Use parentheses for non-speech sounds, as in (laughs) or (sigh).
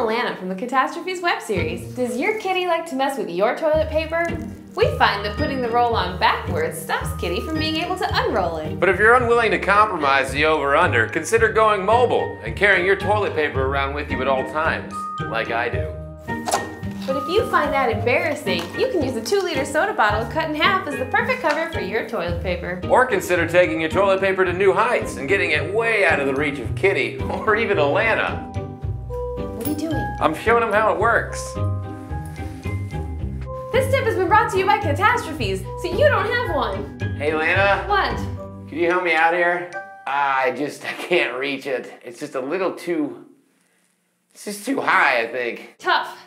Alana from the Catastrophes web series. Does your kitty like to mess with your toilet paper? We find that putting the roll on backwards stops Kitty from being able to unroll it. But if you're unwilling to compromise the over-under, consider going mobile and carrying your toilet paper around with you at all times, like I do. But if you find that embarrassing, you can use a 2 liter soda bottle cut in half as the perfect cover for your toilet paper. Or consider taking your toilet paper to new heights and getting it way out of the reach of Kitty or even Alana. You doing? I'm showing them how it works. This tip has been brought to you by Catastrophes, so you don't have one. Hey Lana, What? can you help me out here? I just, (laughs) I can't reach it. It's just a little too, it's just too high, I think. Tough.